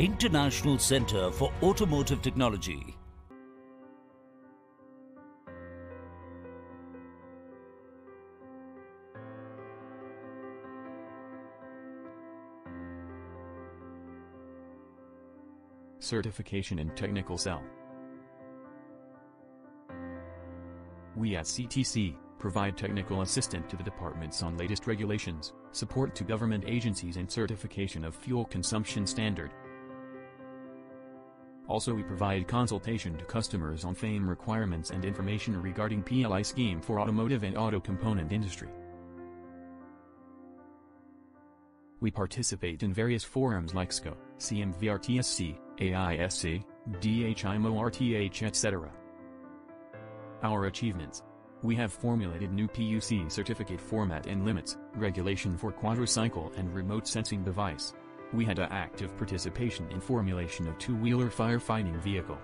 International Center for Automotive Technology. Certification and Technical Cell. We at CTC provide technical assistance to the departments on latest regulations, support to government agencies and certification of fuel consumption standard. Also we provide consultation to customers on FAME requirements and information regarding PLI scheme for automotive and auto component industry. We participate in various forums like SCO, CMVRTSC, AISC, DHIMORTH etc. Our achievements. We have formulated new PUC certificate format and limits, regulation for quadricycle and remote sensing device. We had a active participation in formulation of two-wheeler firefighting vehicle.